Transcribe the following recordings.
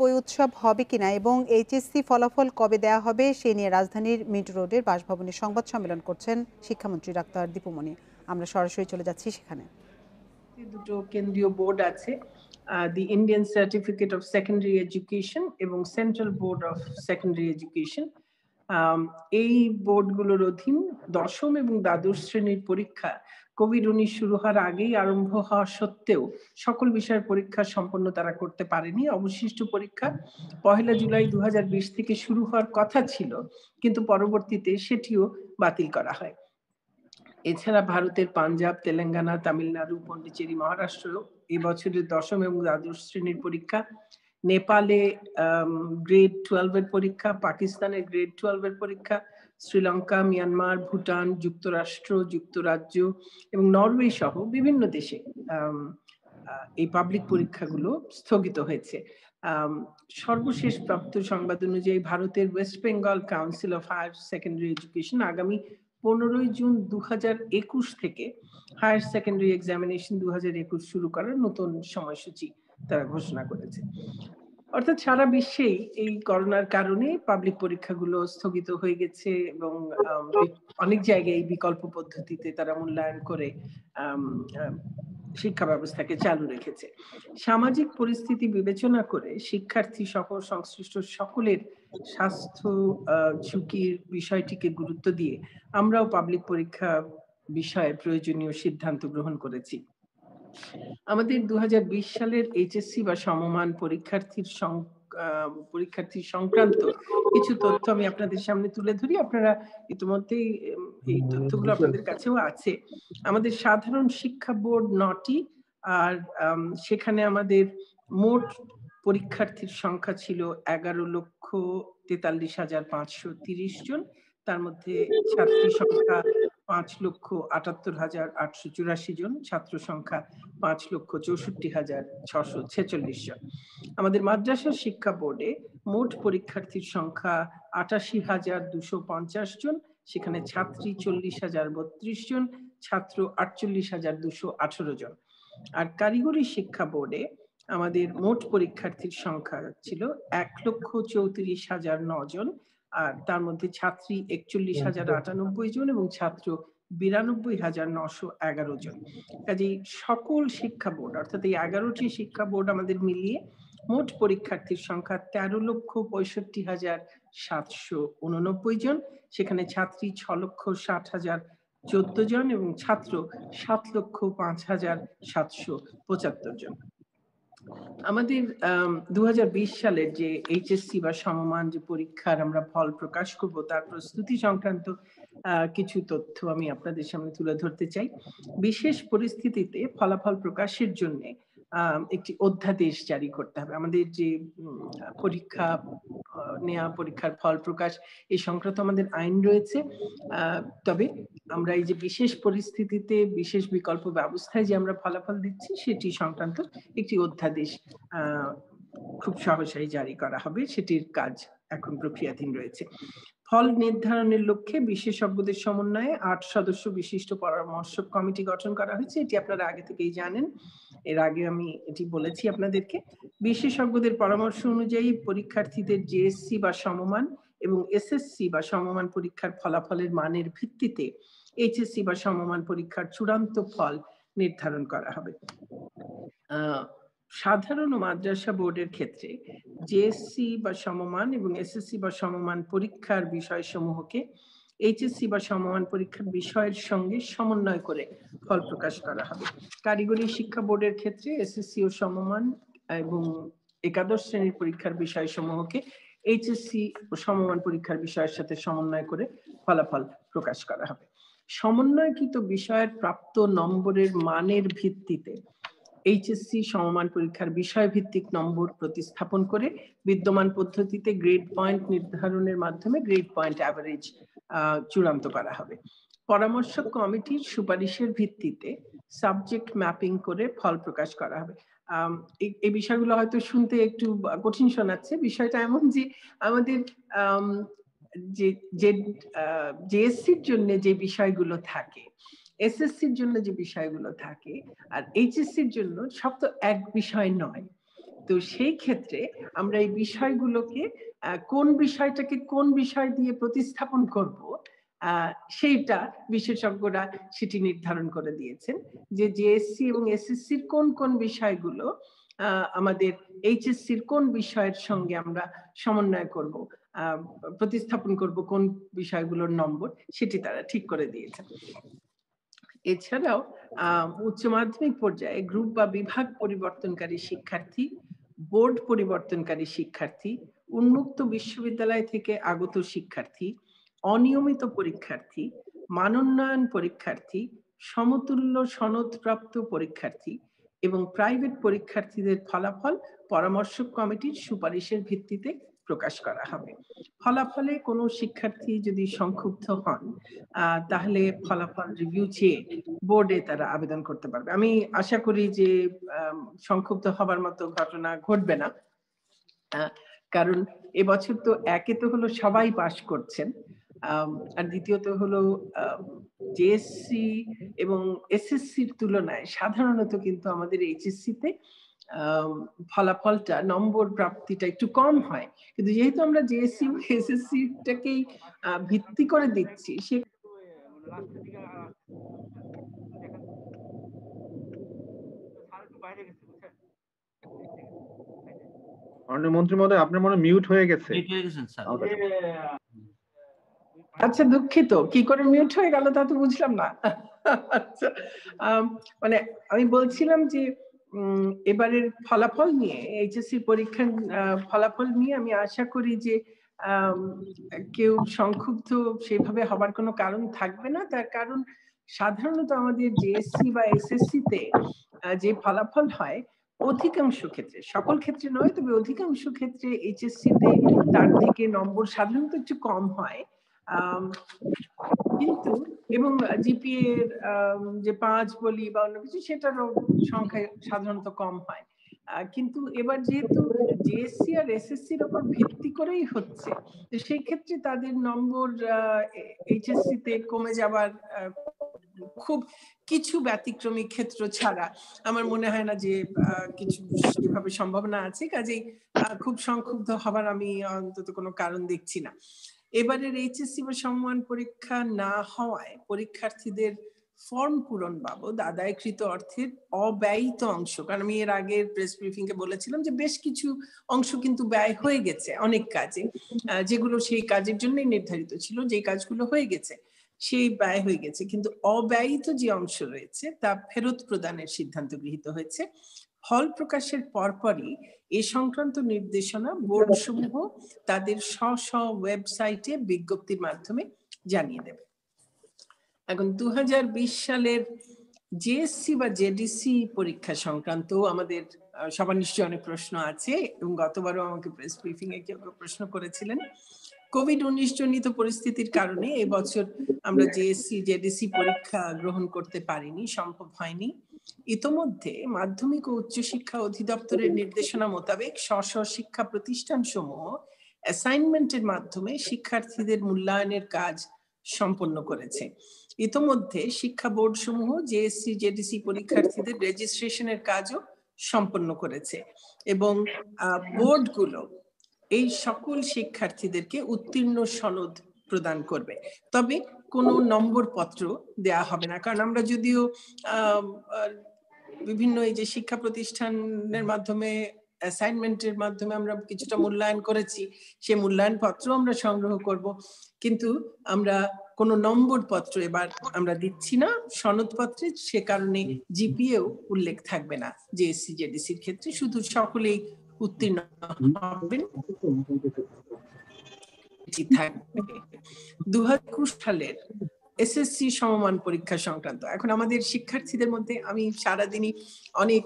বই উৎসব হবে কিনা এবং এইচএসসি ফলাফল কবে দেয়া হবে, সে নিয়ে রাজধানীর মিড রোডের বাসভবনে সংবাদ সম্মেলন করছেন শিক্ষামন্ত্রী ডাক্তার দীপুমণি আমরা সরাসরি চলে যাচ্ছি সেখানে। দুটো কেন্দ্রীয় বোর্ড আছে the Indian certificate of secondary education এবং central board of secondary education এই বোর্ডগুলোর অধীন দশম এবং দ্বাদশ শ্রেণির পরীক্ষা কোভিড উনিশ শুরু হওয়ার আগেই আরম্ভ হওয়া সত্ত্বেও সকল বিষয়ের পরীক্ষা সম্পন্ন তারা করতে পারেনি। অবশিষ্ট পরীক্ষা পহেলা জুলাই দু হাজার বিশ থেকে শুরু হওয়ার কথা ছিল, কিন্তু পরবর্তীতে সেটিও বাতিল করা হয়। এছাড়া ভারতের পাঞ্জাব, তেলেঙ্গানা, তামিলনাড়ু, পন্ডিচেরি, মহারাষ্ট্র এবছরের দশম এবং দ্বাদশ শ্রেণির পরীক্ষা নেপালে গ্রেড টুয়েলভের পরীক্ষা, পাকিস্তানের গ্রেড টুয়েলভের পরীক্ষা, শ্রীলঙ্কা, মিয়ানমার, ভুটান, যুক্তরাষ্ট্র, যুক্তরাজ্য এবং নরওয়ে সহ বিভিন্ন দেশে এই পাবলিক পরীক্ষাগুলো স্থগিত হয়েছে। সর্বশেষ প্রাপ্ত সংবাদ অনুযায়ী ভারতের West Bengal council of higher secondary education আগামী পনেরোই জুন দু একুশ থেকে হায়ার সেকেন্ডারি এক্সামিনেশন দু একুশ শুরু করার নতুন সময়সূচি। তারা ঘোষণা করেছে। অর্থাৎ সারা বিশ্বেই এই করোনার কারণে পাবলিক পরীক্ষাগুলো স্থগিত হয়ে গেছে এবং অনেক জায়গায় বিকল্প পদ্ধতিতে তারা মূল্যায়ন করে শিক্ষা ব্যবস্থাকে চালু রেখেছে। সামাজিক পরিস্থিতি বিবেচনা করে শিক্ষার্থী সহ সংশ্লিষ্ট সকলের স্বাস্থ্য ঝুঁকির বিষয়টিকে গুরুত্ব দিয়ে আমরাও পাবলিক পরীক্ষা বিষয়ে প্রয়োজনীয় সিদ্ধান্ত গ্রহণ করেছি। আমাদের দু সালের এইচএসসি বা সমমান পরীক্ষার্থীর পরীক্ষার্থী সংক্রান্ত কিছু তথ্য আমি আপনাদের সামনে তুলে ধরি। আপনারা ইতিমধ্যেই এই তথ্যগুলো আপনাদের কাছেও আছে। আমাদের সাধারণ শিক্ষা বোর্ড নটি আর সেখানে আমাদের মোট পরীক্ষার্থীর সংখ্যা ছিল এগারো লক্ষ তেতাল্লিশ হাজার পাঁচশো তিরিশ জন। তার মধ্যে ছাত্রী সংখ্যা পাঁচ লক্ষ আটাত্তর হাজার আটশো চুরাশি জন, ছাত্র সংখ্যা পাঁচ লক্ষ চৌষট্টি হাজার ছশো ছেচল্লিশ জন। আমাদের মাদ্রাসা শিক্ষা বোর্ডে মোট পরীক্ষার্থীর সংখ্যা আটাশি হাজার দুশো পঞ্চাশ জন, সেখানে ছাত্রী চল্লিশ হাজার বত্রিশ জন, ছাত্র আটচল্লিশ হাজার দুশো আঠারো জন। আর কারিগরি শিক্ষা বোর্ডে আমাদের মোট পরীক্ষার্থীর সংখ্যা ছিল এক লক্ষ চৌত্রিশ হাজার জন আর তার মধ্যে ছাত্রী একচল্লিশ হাজার আটানব্বই জন এবং ছাত্র বিরানব্বই হাজার নশো এগারো জন। কাজেই সকল শিক্ষা বোর্ড অর্থাৎ এই এগারোটি শিক্ষা বোর্ড আমাদের মিলিয়ে মোট পরীক্ষার্থীর সংখ্যা তেরো লক্ষ পঁয়ষট্টি হাজার সাতশো উননব্বই জন সেখানে ছাত্রী ছ লক্ষ ষাট হাজার চোদ্দ জন এবং ছাত্র সাত লক্ষ পাঁচ হাজার সাতশো পঁচাত্তর জন। আমাদের দু হাজার বিশ সালের যে এইচএসসি বা সমমান যে পরীক্ষার আমরা ফল প্রকাশ করব, তার প্রস্তুতি সংক্রান্ত কিছু তথ্য আমি আপনাদের সামনে তুলে ধরতে চাই। বিশেষ পরিস্থিতিতে ফলাফল প্রকাশের জন্য একটি অধ্যাদেশ জারি করতে হবে। আমাদের যে পরীক্ষা নেওয়া পরীক্ষার ফল প্রকাশ এই সংক্রান্ত আমাদের আইন রয়েছে। তবে আমরা এই যে বিশেষ পরিস্থিতিতে, বিশেষ বিকল্প ব্যবস্থায় যে আমরা ফলাফল দিচ্ছি, সেটি সংক্রান্ত একটি অধ্যাদেশ খুব সহসাই জারি করা হবে। সেটির কাজ এখন প্রক্রিয়াধীন রয়েছে। ফল নির্ধারণের লক্ষ্যে বিশেষজ্ঞদের সমন্বয়ে আট সদস্য বিশিষ্ট পরামর্শক কমিটি গঠন করা হয়েছে। এটি আপনারা আগে থেকেই জানেন। এর আগে আমি এটি বলেছি আপনাদেরকে। বিশেষজ্ঞদের পরামর্শ অনুযায়ী পরীক্ষার্থীদের জেএসসি বা সমমান এবং এসএসসি বা সমমান পরীক্ষার ফলাফলের মানের ভিত্তিতে এইচএসসি বা সমমান পরীক্ষার চূড়ান্ত ফল নির্ধারণ করা হবে। সাধারণ মাদ্রাসা বোর্ডের ক্ষেত্রে জেএসসি বা সমমান এবং এসএসসি বা সমমান পরীক্ষার বিষয়সমূহকে এইচএসসি বা সমমান পরীক্ষার বিষয়ের সঙ্গে সমন্বয় করে ফল প্রকাশ করা হবে। কারিগরি শিক্ষা বোর্ডের ক্ষেত্রে এসএসসি ও সমমান এবং একাদশ শ্রেণির পরীক্ষার বিষয়সমূহকে এইচএসসি ও সমমান পরীক্ষার বিষয়ের সাথে সমন্বয় করে ফলাফল প্রকাশ করা হবে। সমন্বয়কৃত বিষয়ের প্রাপ্ত নম্বরের মানের ভিত্তিতে এইচএসসি সমমান পরীক্ষার বিষয় ভিত্তিক নম্বর প্রতিস্থাপন করে বিদ্যমান পদ্ধতিতে গ্রেড পয়েন্ট নির্ধারণের মাধ্যমে গ্রেড পয়েন্ট অ্যাভারেজ চূড়ান্ত করা হবে। পরামর্শক কমিটির সুপারিশের ভিত্তিতে সাবজেক্ট ম্যাপিং করে ফল প্রকাশ করা হবে। এই বিষয়গুলো হয়তো শুনতে একটু কঠিন শোনাচ্ছে। বিষয়টা এমন যে আমাদের যে যে জেএসসির জন্য যে বিষয়গুলো থাকে এসএসসির জন্য যে বিষয়গুলো থাকে আর এইচএসসির জন্য সব তো এক বিষয় নয়। তো সেই ক্ষেত্রে আমরা এই বিষয়গুলোকে কোন বিষয়টাকে কোন বিষয় দিয়ে প্রতিস্থাপন করব সেইটা বিশেষজ্ঞরা সেটি নির্ধারণ করে দিয়েছেন যে জেএসসি এবং এসএসসির কোন কোন বিষয়গুলো আমাদের এইচএসসির কোন বিষয়ের সঙ্গে আমরা সমন্বয় করব। প্রতিস্থাপন করব কোন বিষয়গুলোর নম্বর, সেটি তারা ঠিক করে দিয়েছেন। এছাড়াও উচ্চ মাধ্যমিক পর্যায়ে গ্রুপ বা বিভাগ পরিবর্তনকারী শিক্ষার্থী বোর্ড পরিবর্তনকারী শিক্ষার্থী, উন্মুক্ত বিশ্ববিদ্যালয় থেকে আগত শিক্ষার্থী, অনিয়মিত পরীক্ষার্থী, মানোন্নয়ন পরীক্ষার্থী, সমতুল্য সনদপ্রাপ্ত পরীক্ষার্থী এবং প্রাইভেট পরীক্ষার্থীদের ফলাফল পরামর্শক কমিটির সুপারিশের ভিত্তিতে প্রকাশ করা হবে। ফলাফলে কোনো শিক্ষার্থী যদি সংক্ষুব্ধ হন তাহলে ফলাফল রিভিউ চেয়ে বোর্ডে তারা আবেদন করতে পারবে। আমি আশা করি যে সংক্ষুব্ধ হবার মতো ঘটনা ঘটবে না। কারণ এবছর তো একে তো হলো সবাই পাশ করছেন আর দ্বিতীয়ত হলো জেএসসি এবং এসএসসির তুলনায় সাধারণত কিন্তু আমাদের এইচএসসি তে ফলাফলটা নম্বর প্রাপ্তিটা একটু কম হয়। কিন্তু যেহেতু আমরা জেএসসি এসএসসি টাকেই ভিত্তি করে দিচ্ছি সে মন্ত্রী মহোদয় আপনার মনে মিউট হয়ে গেছে? হয়ে আচ্ছা দুঃখিত। কি করে মিউট হয়ে গেল তা তো বুঝলাম না। আচ্ছা মানে আমি বলছিলাম যে এবারের ফলাফল নিয়ে, এইচএসসি পরীক্ষার ফলাফল নিয়ে আমি আশা করি যে কেউ সংক্ষুব্ধ সেভাবে হবার কোনো কারণ থাকবে না। তার কারণ সাধারণত আমাদের জেএসসি বা এসএসসি তে যে ফলাফল হয়, অধিকাংশ ক্ষেত্রে, সকল ক্ষেত্রে নয়, তবে অধিকাংশ ক্ষেত্রে এইচএসসি তে তার থেকে নম্বর সাধারণত একটু কম হয়। কিন্তু এবং জিপিএ এর যে পাঁচ বলি বা অন্য কিছু, সেটারও সংখ্যা সাধারণত কম হয়। কিন্তু এবার যেহেতু জেএসসি আর এসএসসি এর উপর ভিত্তি করেই হচ্ছে, তো সেই ক্ষেত্রে তাদের নম্বর এইচএসসি তে কমে যাবার খুব কিছু ব্যতিক্রমী ক্ষেত্র ছাড়া আমার মনে হয় না যে কিছু সেভাবে সম্ভাবনা আছে। কাজেই খুব সংক্ষুব্ধ হবার আমি অন্তত কোনো কারণ দেখছি না। এবারের এইচএসসি বা সমমান পরীক্ষা না হওয়ায় পরীক্ষার্থীদের ফর্ম পূরণ বাবদ আদায়কৃত অর্থের অব্যয়িত অংশ, কারণ আমি এর আগের প্রেস ব্রিফিং এ বলেছিলাম যে বেশ কিছু অংশ কিন্তু ব্যয় হয়ে গেছে অনেক কাজে যেগুলো সেই কাজের জন্যই নির্ধারিত ছিল যে কাজগুলো হয়ে গেছে সেই ব্যয় হয়ে গেছে। কিন্তু অব্যয়িত যে অংশ রয়েছে তা ফেরত প্রদানের সিদ্ধান্ত গৃহীত হয়েছে। ফল প্রকাশের পরপরই এ সংক্রান্ত নির্দেশনা বোর্ড সমূহ তাদের স্ব স্ব ওয়েবসাইটে বিজ্ঞপ্তির মাধ্যমে জানিয়ে দেবে। এখন দু সালের জেএসসি বা জেডিসি পরীক্ষা সংক্রান্ত আমাদের সবার নিশ্চয়ই অনেক প্রশ্ন আছে এবং গতবারও আমাকে প্রেস ব্রিফিং এ কেউ প্রশ্ন করেছিলেন। কোভিড উনিশ জনিত পরিস্থিতির কারণে এবছর আমরা জেএসসি জেডিসি পরীক্ষা গ্রহণ করতে পারিনি, সম্ভব হয়নি। ইতোমধ্যে মাধ্যমিক ও উচ্চশিক্ষা অধিদপ্তরের নির্দেশনা মোতাবেক স্ব শিক্ষা প্রতিষ্ঠান সমূহ অ্যাসাইনমেন্টের মাধ্যমে শিক্ষার্থীদের মূল্যায়নের কাজ সম্পন্ন করেছে। ইতোমধ্যে শিক্ষা বোর্ড সমূহ জেএসসি জেডিসি পরীক্ষার্থীদের রেজিস্ট্রেশনের কাজও সম্পন্ন করেছে এবং বোর্ডগুলো এই সকল শিক্ষার্থীদেরকে উত্তীর্ণ সনদ প্রদান করবে। তবে কোনো নম্বর পত্র দেয়া হবে না। কারণ আমরা যদিও বিভিন্ন এই যে শিক্ষা প্রতিষ্ঠানের মাধ্যমে অ্যাসাইনমেন্টের মাধ্যমে আমরা কিছুটা মূল্যায়ন করেছি সে মূল্যায়ন পত্র আমরা সংগ্রহ করব। কিন্তু আমরা কোনো নম্বর পত্র এবার আমরা দিচ্ছি না সনদপত্রে সে কারণে জিপিএও উল্লেখ থাকবে না যে জেএসসি জেডিসির ক্ষেত্রে শুধু সকলেই উত্তীর্ণ হবেন। থাকবে। দু সালের এসএসসি সমমান পরীক্ষা সংক্রান্ত। এখন আমাদের শিক্ষার্থীদের মধ্যে আমি সারাদিনই অনেক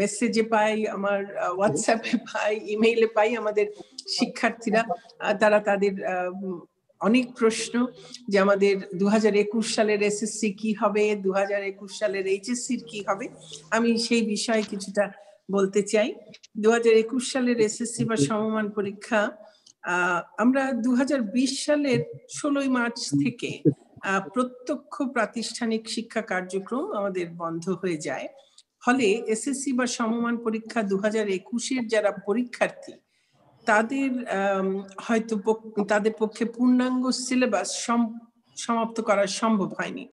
মেসেজে পাই আমার হোয়াটসঅ্যাপে পাই ইমেইলে পাই আমাদের শিক্ষার্থীরা। তারা তাদের অনেক প্রশ্ন যে আমাদের দু হাজার একুশ সালের এসএসসি কি হবে দু হাজার একুশ সালের এইচএসসির কি হবে? আমি সেই বিষয়ে কিছুটা বলতে চাই। দু হাজার একুশ সালের এসএসসি বা সমমান পরীক্ষা আমরা দু হাজার বিশ সালের ষোলোই মার্চ থেকে প্রত্যক্ষ প্রাতিষ্ঠানিক শিক্ষা কার্যক্রম আমাদের বন্ধ হয়ে যায়। ফলে এসএসসি বা সমমান পরীক্ষা দু হাজার একুশের যারা পরীক্ষার্থী, তাদের হয়তো তাদের পক্ষে পূর্ণাঙ্গ সিলেবাস সমাপ্ত করা সম্ভব হয়নি।